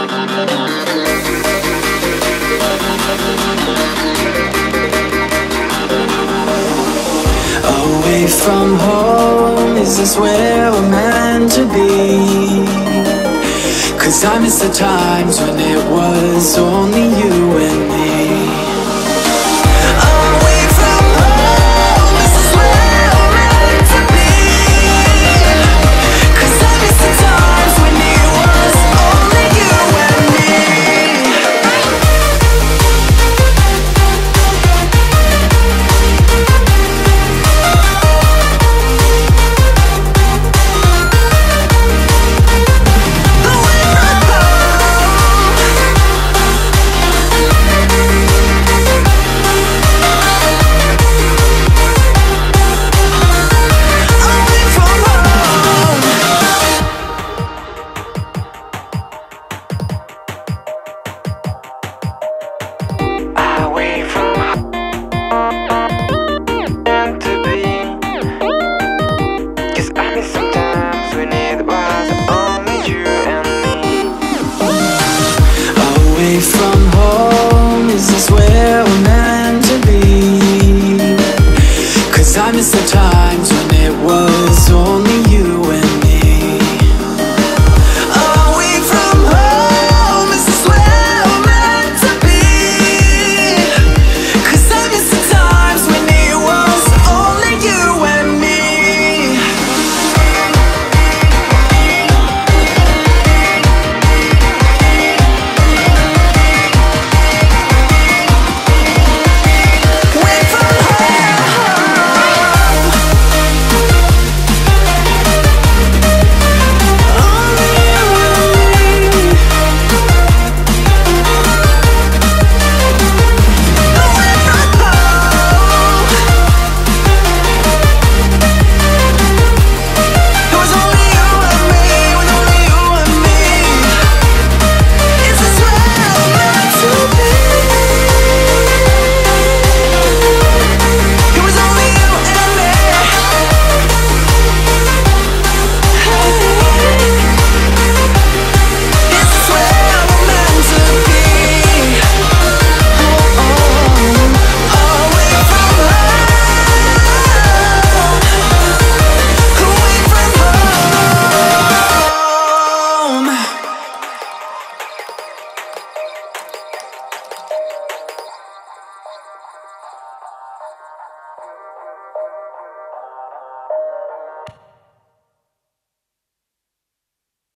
Away from home, is this where we're meant to be? Cause I miss the times when it was only you and